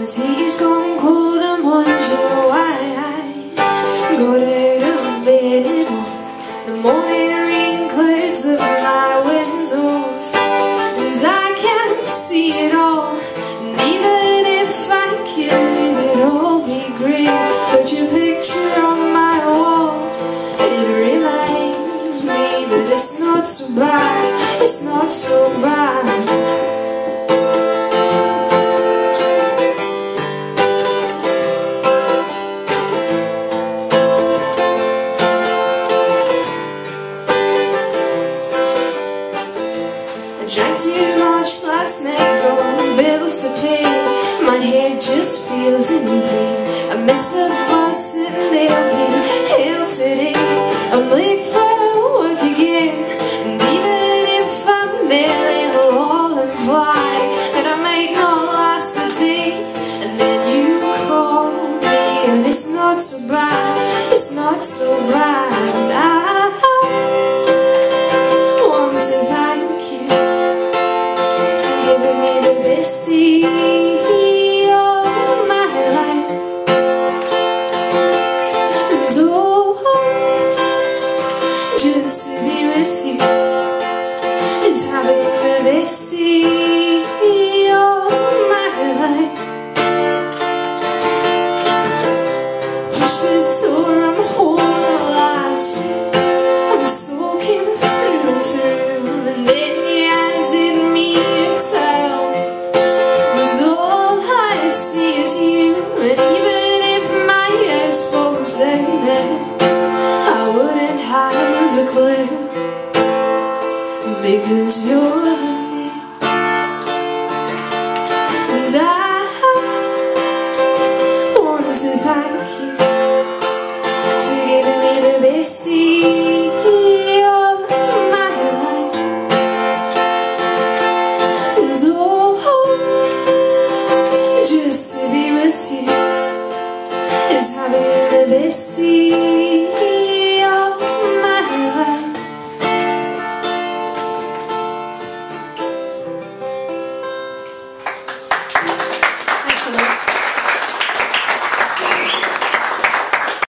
My tea is gone cold, I'm wondering why Got go to bed at all The morning rain clouds up my windows And I can't see it all And even if I could, it'd all be great But your picture on my wall It reminds me that it's not so bad It's not so bad. Drank too much last night, got bills to pay My head just feels in pain I missed the bus and they'll be here today I'm late for work again And even if I'm there, they'll all imply That I might not last a day And then you call me And it's not so bad, it's not so bad. Ah, I ah, ah. And even if my head's frozen there I wouldn't have a clue Because you're see.